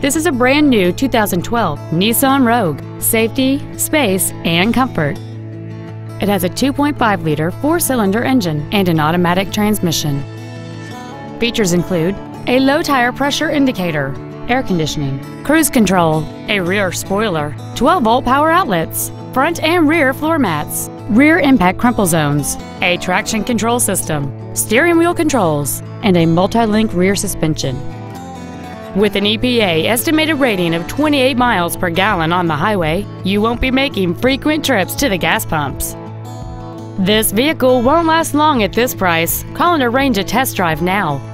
This is a brand new 2012 Nissan Rogue. Safety, space, and comfort. It has a 2.5 liter four cylinder engine and an automatic transmission. Features include a low tire pressure indicator, air conditioning, cruise control, a rear spoiler, 12 volt power outlets, front and rear floor mats, rear impact crumple zones, a traction control system, steering wheel controls, and a multi link rear suspension. With an EPA estimated rating of 28 miles per gallon on the highway, you won't be making frequent trips to the gas pumps. This vehicle won't last long at this price. Call and arrange a test drive now.